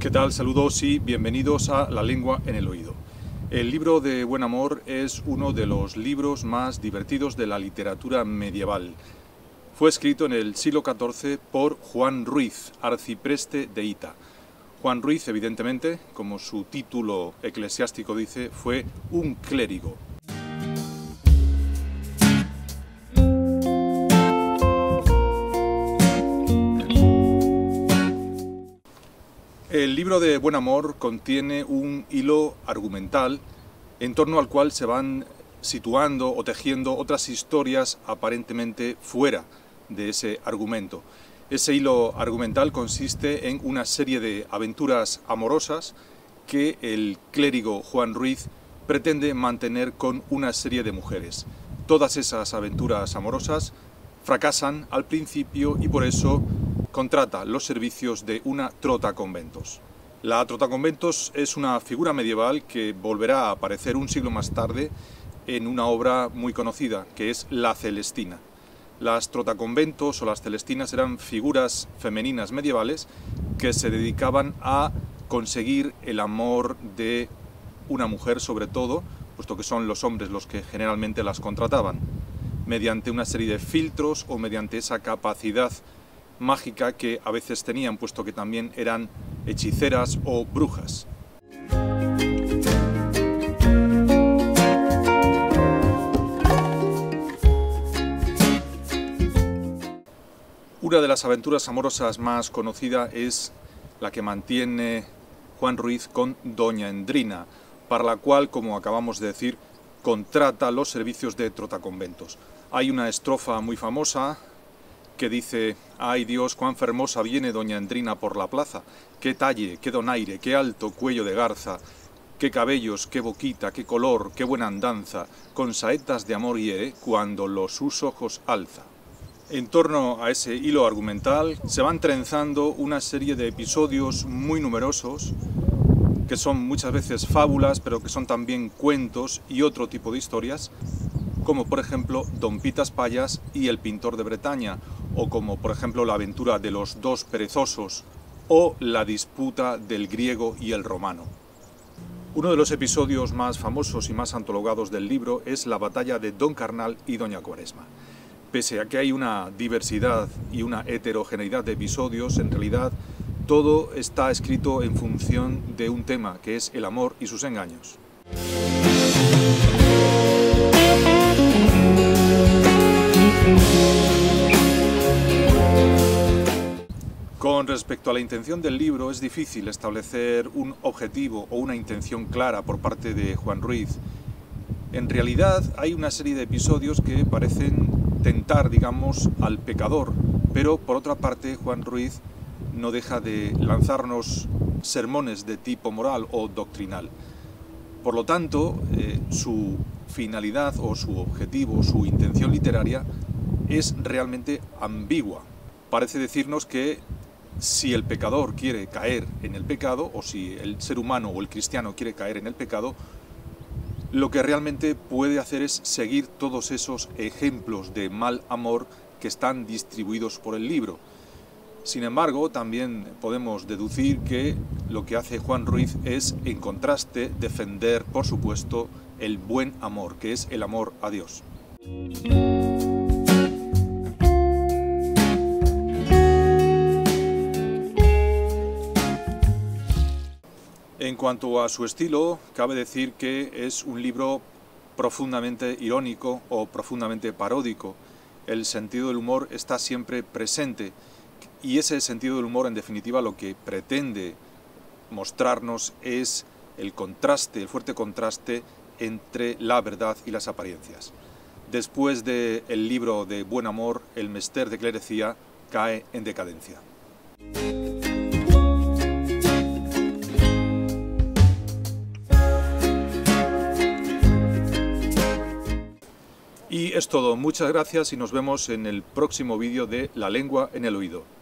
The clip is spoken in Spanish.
¿Qué tal? Saludos y bienvenidos a La lengua en el oído. El libro de Buen Amor es uno de los libros más divertidos de la literatura medieval. Fue escrito en el siglo XIV por Juan Ruiz, arcipreste de Ita. Juan Ruiz, evidentemente, como su título eclesiástico dice, fue un clérigo, El libro de Buen Amor contiene un hilo argumental en torno al cual se van situando o tejiendo otras historias aparentemente fuera de ese argumento. Ese hilo argumental consiste en una serie de aventuras amorosas que el clérigo Juan Ruiz pretende mantener con una serie de mujeres. Todas esas aventuras amorosas fracasan al principio y por eso contrata los servicios de una trota conventos. La trota conventos es una figura medieval que volverá a aparecer un siglo más tarde en una obra muy conocida, que es La Celestina. Las trotaconventos o las celestinas eran figuras femeninas medievales que se dedicaban a conseguir el amor de una mujer sobre todo, puesto que son los hombres los que generalmente las contrataban, mediante una serie de filtros o mediante esa capacidad mágica que a veces tenían, puesto que también eran hechiceras o brujas. Una de las aventuras amorosas más conocida es la que mantiene Juan Ruiz con Doña Endrina, para la cual, como acabamos de decir, contrata los servicios de trotaconventos. Hay una estrofa muy famosa que dice, ay Dios, cuán fermosa viene doña Endrina por la plaza, qué talle, qué donaire, qué alto cuello de garza, qué cabellos, qué boquita, qué color, qué buena andanza, con saetas de amor hiere cuando los sus ojos alza. En torno a ese hilo argumental se van trenzando una serie de episodios muy numerosos, que son muchas veces fábulas, pero que son también cuentos y otro tipo de historias, como por ejemplo Don Pitas Payas y el pintor de Bretaña, o como por ejemplo la aventura de los dos perezosos, o la disputa del griego y el romano. Uno de los episodios más famosos y más antologados del libro es la batalla de Don Carnal y Doña Cuaresma. Pese a que hay una diversidad y una heterogeneidad de episodios, en realidad todo está escrito en función de un tema, que es el amor y sus engaños. A la intención del libro, es difícil establecer un objetivo o una intención clara por parte de Juan Ruiz. En realidad hay una serie de episodios que parecen tentar, digamos, al pecador, pero por otra parte Juan Ruiz no deja de lanzarnos sermones de tipo moral o doctrinal. Por lo tanto, eh, su finalidad o su objetivo, su intención literaria es realmente ambigua. Parece decirnos que si el pecador quiere caer en el pecado, o si el ser humano o el cristiano quiere caer en el pecado, lo que realmente puede hacer es seguir todos esos ejemplos de mal amor que están distribuidos por el libro. Sin embargo, también podemos deducir que lo que hace Juan Ruiz es, en contraste, defender, por supuesto, el buen amor, que es el amor a Dios. En cuanto a su estilo, cabe decir que es un libro profundamente irónico o profundamente paródico. El sentido del humor está siempre presente y ese sentido del humor, en definitiva, lo que pretende mostrarnos es el contraste, el fuerte contraste entre la verdad y las apariencias. Después del libro de Buen Amor, el Mester de Clerecía cae en decadencia. Y es todo, muchas gracias y nos vemos en el próximo vídeo de La lengua en el oído.